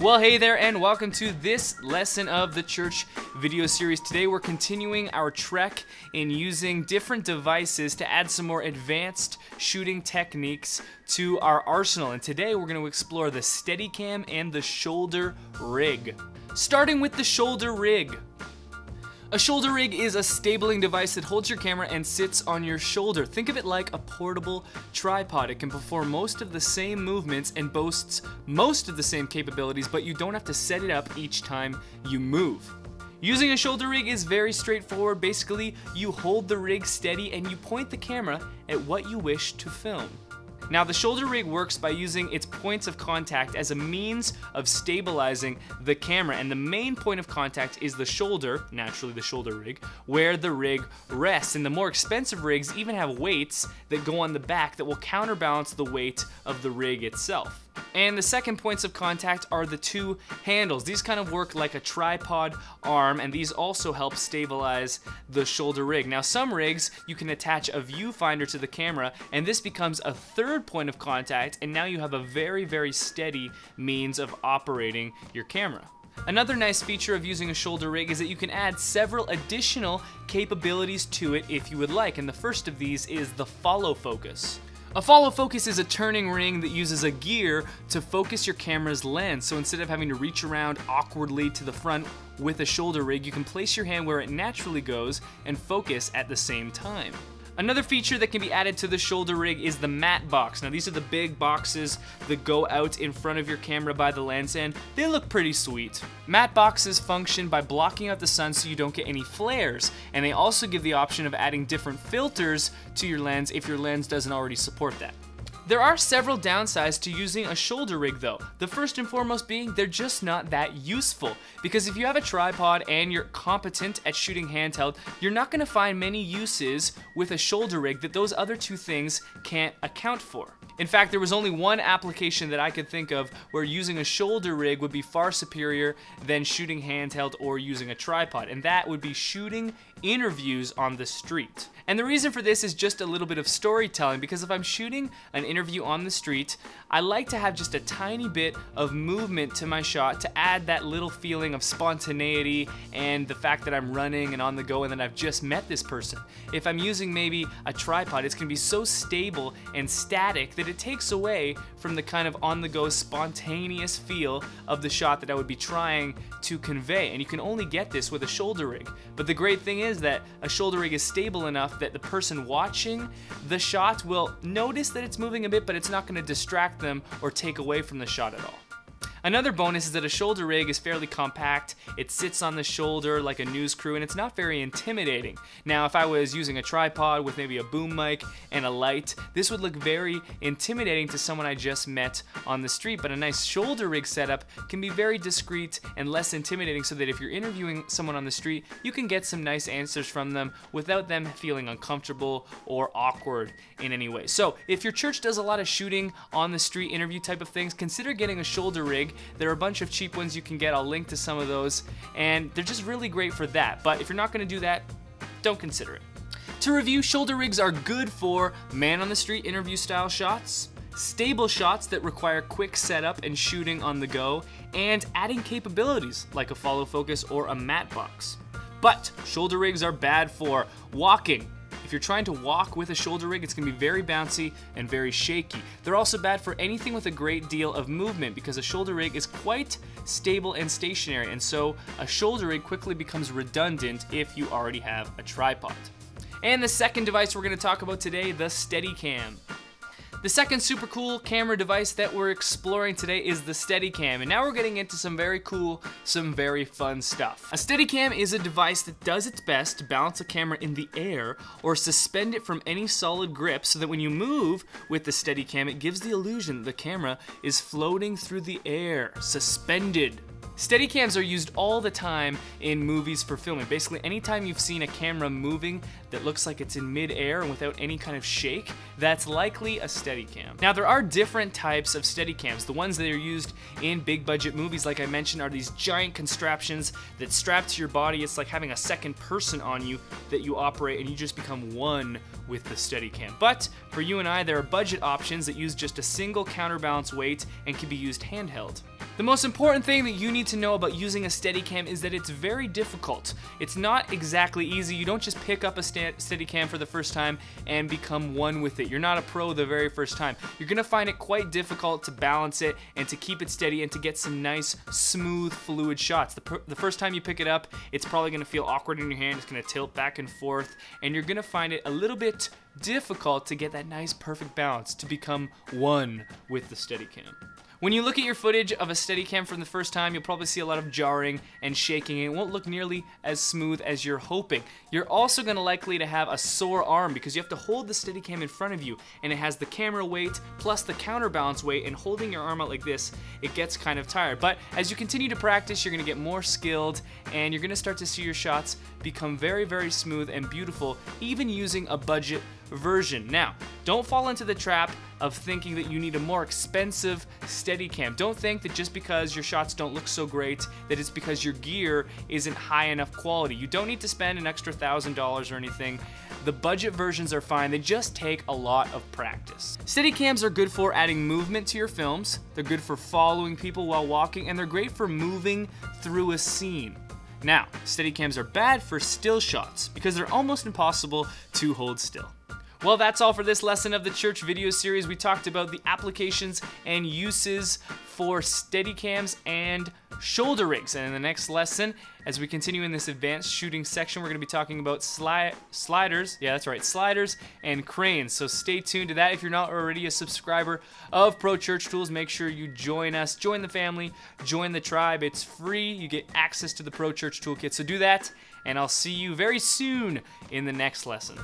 Well, hey there, and welcome to this lesson of the church video series. Today, we're continuing our trek in using different devices to add some more advanced shooting techniques to our arsenal. And today, we're going to explore the Steadicam and the shoulder rig. Starting with the shoulder rig. A shoulder rig is a stabling device that holds your camera and sits on your shoulder. Think of it like a portable tripod. It can perform most of the same movements and boasts most of the same capabilities, but you don't have to set it up each time you move. Using a shoulder rig is very straightforward. Basically, you hold the rig steady and you point the camera at what you wish to film. Now the shoulder rig works by using its points of contact as a means of stabilizing the camera and the main point of contact is the shoulder, naturally the shoulder rig, where the rig rests. And the more expensive rigs even have weights that go on the back that will counterbalance the weight of the rig itself. And the second points of contact are the two handles. These kind of work like a tripod arm, and these also help stabilize the shoulder rig. Now, some rigs, you can attach a viewfinder to the camera, and this becomes a third point of contact, and now you have a very, very steady means of operating your camera. Another nice feature of using a shoulder rig is that you can add several additional capabilities to it if you would like, and the first of these is the follow focus. A follow focus is a turning ring that uses a gear to focus your camera's lens. So instead of having to reach around awkwardly to the front with a shoulder rig, you can place your hand where it naturally goes and focus at the same time. Another feature that can be added to the shoulder rig is the matte box. Now these are the big boxes that go out in front of your camera by the lens and they look pretty sweet. Matte boxes function by blocking out the sun so you don't get any flares and they also give the option of adding different filters to your lens if your lens doesn't already support that. There are several downsides to using a shoulder rig though. The first and foremost being they're just not that useful. Because if you have a tripod and you're competent at shooting handheld, you're not gonna find many uses with a shoulder rig that those other two things can't account for. In fact, there was only one application that I could think of where using a shoulder rig would be far superior than shooting handheld or using a tripod, and that would be shooting interviews on the street. And the reason for this is just a little bit of storytelling because if I'm shooting an interview on the street, I like to have just a tiny bit of movement to my shot to add that little feeling of spontaneity and the fact that I'm running and on the go and that I've just met this person. If I'm using maybe a tripod, it's gonna be so stable and static that it takes away from the kind of on the go spontaneous feel of the shot that I would be trying to convey. And you can only get this with a shoulder rig. But the great thing is that a shoulder rig is stable enough that the person watching the shot will notice that it's moving a bit, but it's not gonna distract them or take away from the shot at all. Another bonus is that a shoulder rig is fairly compact. It sits on the shoulder like a news crew and it's not very intimidating. Now, if I was using a tripod with maybe a boom mic and a light, this would look very intimidating to someone I just met on the street, but a nice shoulder rig setup can be very discreet and less intimidating so that if you're interviewing someone on the street, you can get some nice answers from them without them feeling uncomfortable or awkward in any way. So, if your church does a lot of shooting on the street interview type of things, consider getting a shoulder rig there are a bunch of cheap ones you can get. I'll link to some of those, and they're just really great for that. But if you're not gonna do that, don't consider it. To review, shoulder rigs are good for man on the street interview style shots, stable shots that require quick setup and shooting on the go, and adding capabilities like a follow focus or a matte box. But shoulder rigs are bad for walking, if you're trying to walk with a shoulder rig, it's gonna be very bouncy and very shaky. They're also bad for anything with a great deal of movement because a shoulder rig is quite stable and stationary, and so a shoulder rig quickly becomes redundant if you already have a tripod. And the second device we're gonna talk about today, the Steadicam. The second super cool camera device that we're exploring today is the Steadicam, and now we're getting into some very cool, some very fun stuff. A Steadicam is a device that does its best to balance a camera in the air or suspend it from any solid grip so that when you move with the Steadicam, it gives the illusion that the camera is floating through the air, suspended. Steadicams are used all the time in movies for filming. Basically, anytime you've seen a camera moving that looks like it's in mid-air and without any kind of shake, that's likely a Steadicam. Now, there are different types of Steadicams. The ones that are used in big budget movies, like I mentioned, are these giant contraptions that strap to your body. It's like having a second person on you that you operate and you just become one with the Steadicam. But for you and I, there are budget options that use just a single counterbalance weight and can be used handheld. The most important thing that you need to know about using a Steadicam is that it's very difficult. It's not exactly easy. You don't just pick up a Steadicam for the first time and become one with it. You're not a pro the very first time. You're gonna find it quite difficult to balance it and to keep it steady and to get some nice, smooth, fluid shots. The, the first time you pick it up, it's probably gonna feel awkward in your hand. It's gonna tilt back and forth, and you're gonna find it a little bit difficult to get that nice, perfect balance to become one with the Steadicam. When you look at your footage of a Steadicam from the first time, you'll probably see a lot of jarring and shaking. It won't look nearly as smooth as you're hoping. You're also going to likely to have a sore arm because you have to hold the Steadicam in front of you and it has the camera weight plus the counterbalance weight and holding your arm out like this, it gets kind of tired. But as you continue to practice, you're going to get more skilled and you're going to start to see your shots become very, very smooth and beautiful, even using a budget version. Now, don't fall into the trap of thinking that you need a more expensive Steadicam. Don't think that just because your shots don't look so great that it's because your gear isn't high enough quality. You don't need to spend an extra thousand dollars or anything. The budget versions are fine, they just take a lot of practice. Steadicams are good for adding movement to your films, they're good for following people while walking, and they're great for moving through a scene. Now, Steadicams are bad for still shots because they're almost impossible to hold still. Well, that's all for this lesson of the church video series. We talked about the applications and uses for Steadicams and shoulder rigs. And in the next lesson, as we continue in this advanced shooting section, we're going to be talking about sli sliders. Yeah, that's right, sliders and cranes. So stay tuned to that. If you're not already a subscriber of Pro Church Tools, make sure you join us, join the family, join the tribe. It's free. You get access to the Pro Church Toolkit. So do that, and I'll see you very soon in the next lesson.